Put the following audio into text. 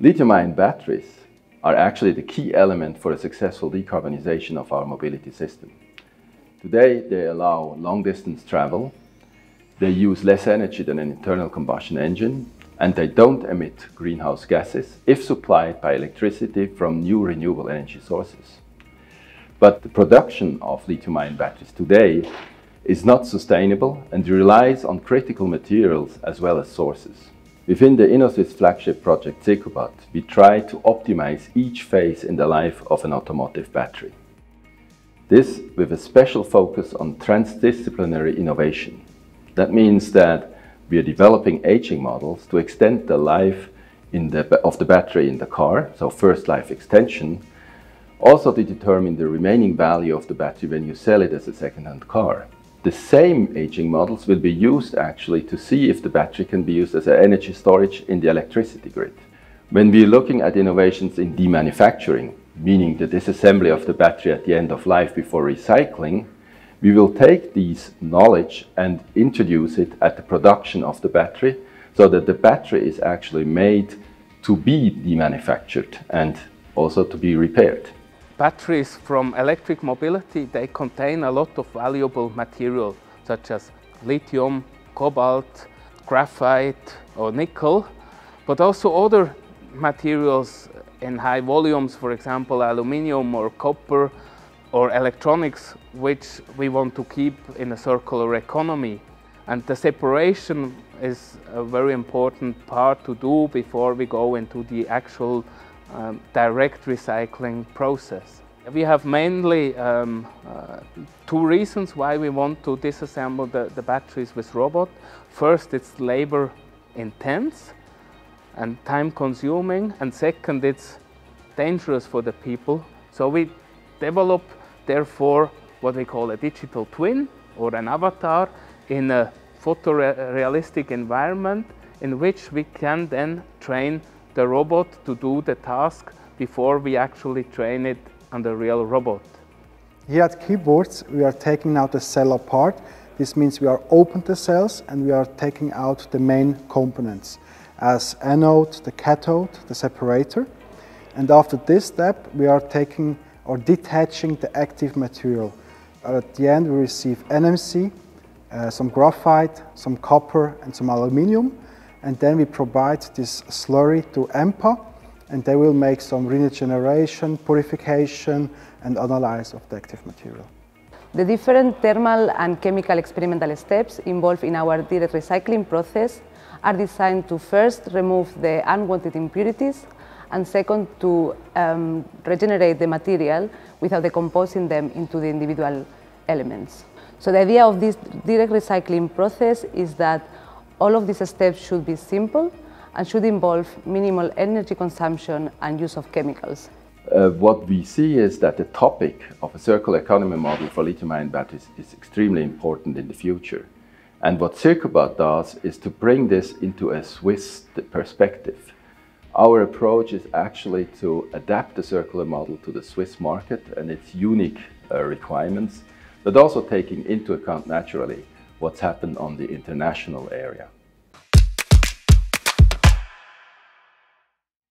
Lithium-ion batteries are actually the key element for a successful decarbonization of our mobility system. Today, they allow long-distance travel, they use less energy than an internal combustion engine, and they don't emit greenhouse gases if supplied by electricity from new renewable energy sources. But the production of lithium-ion batteries today is not sustainable and relies on critical materials as well as sources. Within the Innosuisse flagship project CircuBAT, we try to optimize each phase in the life of an automotive battery. This with a special focus on transdisciplinary innovation. That means that we are developing aging models to extend the life the, of the battery in the car, so first life extension, also to determine the remaining value of the battery when you sell it as a second-hand car. The same aging models will be used actually to see if the battery can be used as an energy storage in the electricity grid. When we're looking at innovations in demanufacturing, meaning the disassembly of the battery at the end of life before recycling, we will take these knowledge and introduce it at the production of the battery so that the battery is actually made to be demanufactured and also to be repaired. Batteries from electric mobility, they contain a lot of valuable material such as lithium, cobalt, graphite or nickel, but also other materials in high volumes, for example, aluminium or copper or electronics, which we want to keep in a circular economy. And the separation is a very important part to do before we go into the actual um, direct recycling process. We have mainly um, uh, two reasons why we want to disassemble the, the batteries with robot. First, it's labor intense and time consuming and second it's dangerous for the people so we develop therefore what we call a digital twin or an avatar in a photorealistic environment in which we can then train the robot to do the task before we actually train it on the real robot. Here at Kyburz we are taking out the cell apart. This means we are open the cells and we are taking out the main components as anode, the cathode, the separator. And after this step, we are taking or detaching the active material. At the end, we receive NMC, uh, some graphite, some copper, and some aluminium. And then we provide this slurry to EMPA, and they will make some regeneration, purification, and analysis of the active material. The different thermal and chemical experimental steps involved in our direct recycling process are designed to first remove the unwanted impurities and second to um, regenerate the material without decomposing them into the individual elements. So the idea of this direct recycling process is that all of these steps should be simple and should involve minimal energy consumption and use of chemicals. Uh, what we see is that the topic of a circular economy model for lithium-ion batteries is extremely important in the future. And what CircuBAT does is to bring this into a Swiss perspective. Our approach is actually to adapt the circular model to the Swiss market and its unique uh, requirements, but also taking into account naturally what's happened on the international area.